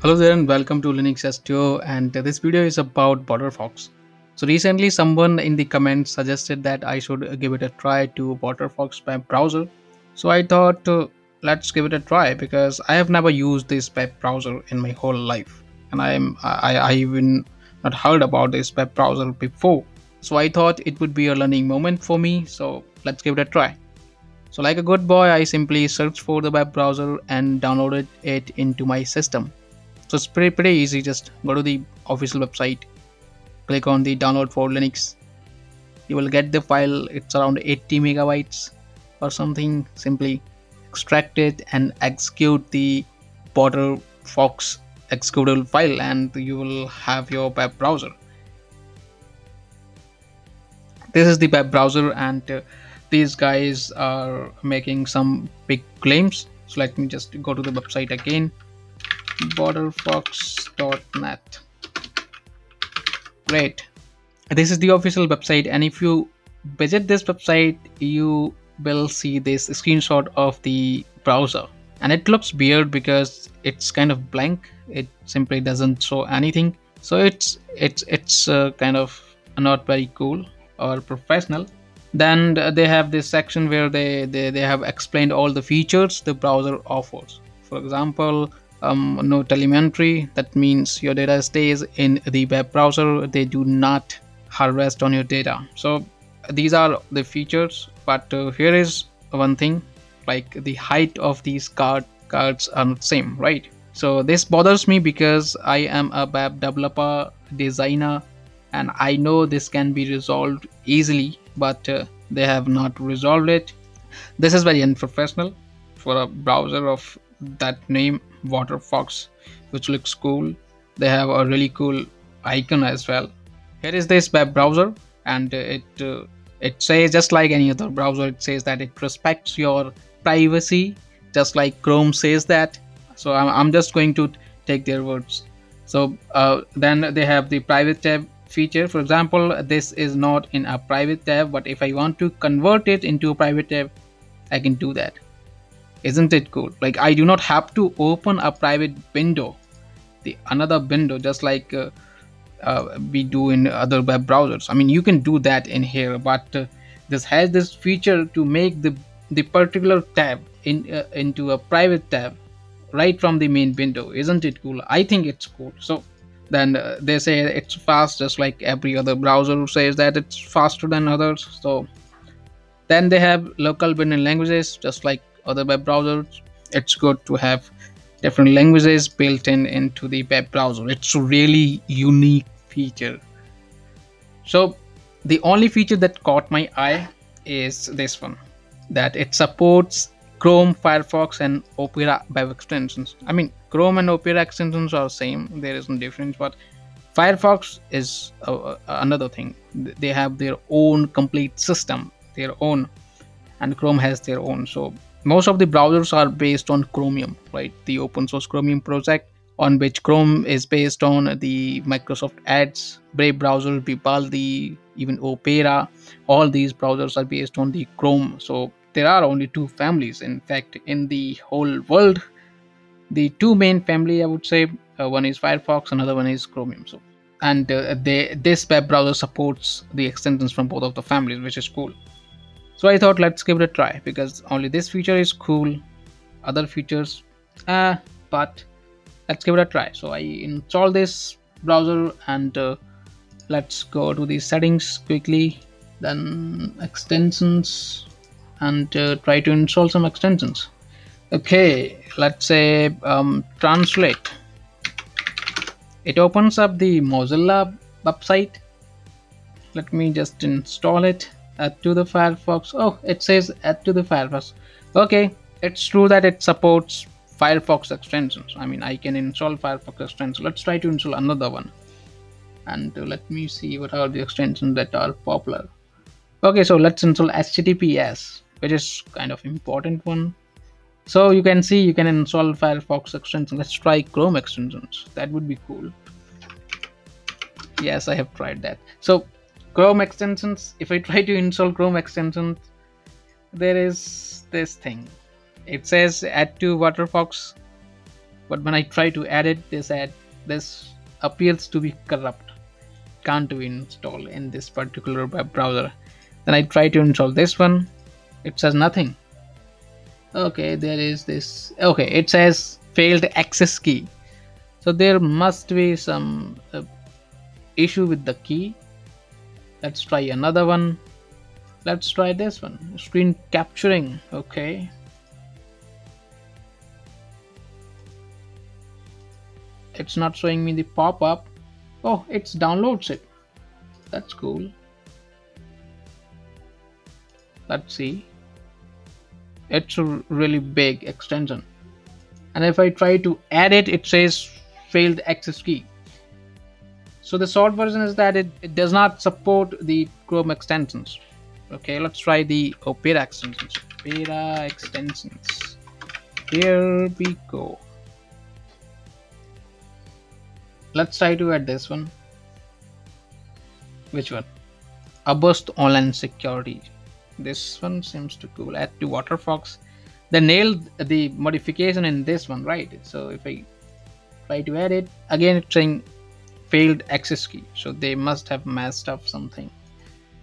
Hello there and welcome to Linux H2O and this video is about Waterfox. So recently someone in the comments suggested that I should give it a try to Waterfox web browser. So I thought uh, let's give it a try because I have never used this web browser in my whole life and I am I, I even not heard about this web browser before. So I thought it would be a learning moment for me so let's give it a try. So like a good boy I simply searched for the web browser and downloaded it into my system so it's pretty pretty easy. Just go to the official website click on the download for linux. You will get the file. It's around 80 megabytes or something. Simply extract it and execute the border fox executable file and you will have your web browser. This is the web browser and uh, these guys are making some big claims. So let me just go to the website again waterfox.net great. This is the official website and if you visit this website you will see this screenshot of the browser. And it looks weird because it's kind of blank. It simply doesn't show anything. So it's it's it's uh, kind of not very cool or professional. Then they have this section where they, they they have explained all the features the browser offers. For example um, no telemetry. That means your data stays in the web browser. They do not harvest on your data. So these are the features. But uh, here is one thing. Like the height of these card cards are not same right? So this bothers me because i am a web developer designer and i know this can be resolved easily but uh, they have not resolved it. This is very unprofessional for a browser of that name waterfox which looks cool. They have a really cool icon as well. Here is this web browser and it uh, it says just like any other browser it says that it respects your privacy just like chrome says that. So i'm, I'm just going to take their words. So uh, then they have the private tab feature. For example this is not in a private tab but if i want to convert it into a private tab i can do that isn't it cool? Like i do not have to open a private window. The another window just like uh, uh, we do in other web browsers. I mean you can do that in here but uh, this has this feature to make the the particular tab in uh, into a private tab right from the main window. Isn't it cool? I think it's cool. So then uh, they say it's fast just like every other browser says that it's faster than others. So then they have local built-in languages just like other web browsers. It's good to have different languages built in into the web browser. It's a really unique feature. So the only feature that caught my eye is this one that it supports chrome firefox and opera web extensions. I mean chrome and opera extensions are same. There is no difference but firefox is uh, another thing. They have their own complete system their own and chrome has their own. So most of the browsers are based on chromium right? The open source chromium project on which chrome is based on the microsoft edge brave browser vivaldi even opera all these browsers are based on the chrome. So there are only two families in fact in the whole world. The two main family i would say uh, one is firefox another one is chromium so. And uh, they this web browser supports the extensions from both of the families which is cool so i thought let's give it a try because only this feature is cool other features uh but let's give it a try. So i install this browser and uh, let's go to the settings quickly then extensions and uh, try to install some extensions. Okay let's say um, translate. It opens up the mozilla website. Let me just install it add to the firefox. Oh it says add to the firefox. Okay it's true that it supports firefox extensions. I mean i can install firefox extensions. Let's try to install another one. And uh, let me see what are the extensions that are popular. Okay so let's install https which is kind of important one. So you can see you can install firefox extensions. Let's try chrome extensions. That would be cool. Yes i have tried that. So Chrome extensions, if I try to install Chrome extensions, there is this thing. It says add to Waterfox. but when I try to add it, this ad this appears to be corrupt. Can't be installed in this particular web browser. Then I try to install this one. It says nothing. Okay there is this. Okay it says failed access key. So there must be some uh, issue with the key let's try another one. Let's try this one. Screen capturing. Okay. It's not showing me the pop-up. Oh it downloads it. That's cool. Let's see. It's a really big extension. And if I try to add it it says failed access key so the short version is that it, it does not support the Chrome extensions. Okay let's try the Opera extensions. Opera extensions. Here we go. Let's try to add this one. Which one? Avast online security. This one seems to cool. Add to waterfox. They nailed the modification in this one right? So if i try to add it again it's saying failed access key so they must have messed up something.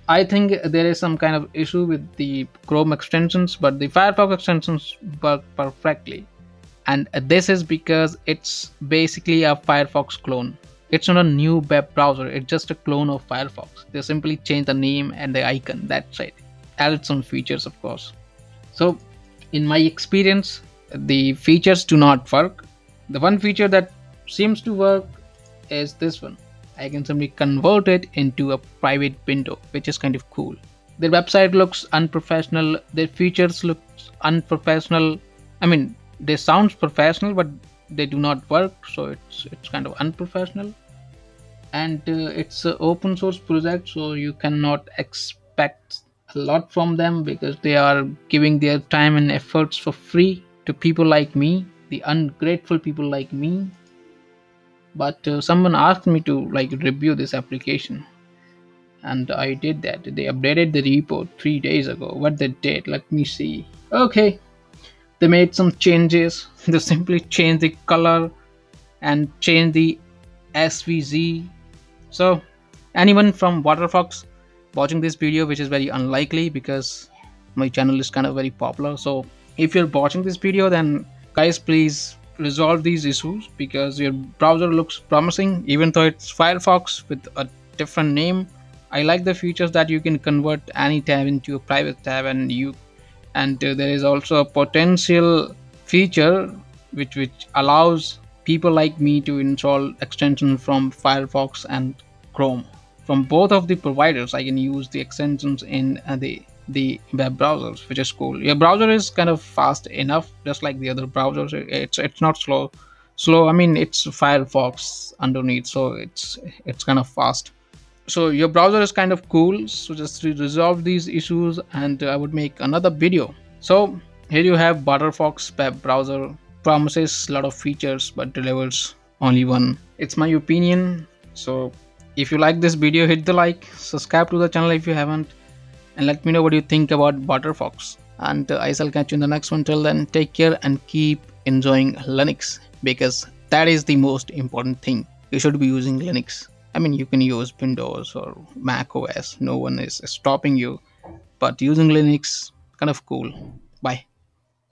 I think there is some kind of issue with the chrome extensions but the firefox extensions work perfectly. And this is because it's basically a firefox clone. It's not a new web browser it's just a clone of firefox. They simply change the name and the icon that's it. Added some features of course. So in my experience the features do not work. The one feature that seems to work is this one. I can simply convert it into a private window which is kind of cool. Their website looks unprofessional their features look unprofessional. I mean they sound professional but they do not work so it's it's kind of unprofessional. And uh, it's an open source project so you cannot expect a lot from them because they are giving their time and efforts for free to people like me the ungrateful people like me but uh, someone asked me to like review this application. And i did that. They updated the report three days ago. What they did let me see. Okay. They made some changes. They simply changed the color and changed the svg so anyone from waterfox watching this video which is very unlikely because my channel is kind of very popular. So if you're watching this video then guys please resolve these issues because your browser looks promising even though it's firefox with a different name. I like the features that you can convert any tab into a private tab and you and uh, there is also a potential feature which which allows people like me to install extension from firefox and chrome. From both of the providers i can use the extensions in uh, the the web browsers which is cool. Your browser is kind of fast enough just like the other browsers. It's it's not slow. Slow i mean it's firefox underneath so it's it's kind of fast. So your browser is kind of cool so just to resolve these issues and i would make another video. So here you have waterfox web browser. Promises a lot of features but delivers only one. It's my opinion. So if you like this video hit the like. Subscribe to the channel if you haven't and let me know what you think about waterfox. And uh, i shall catch you in the next one. Till then take care and keep enjoying linux because that is the most important thing. You should be using linux. I mean you can use windows or mac os no one is stopping you. But using linux kind of cool. Bye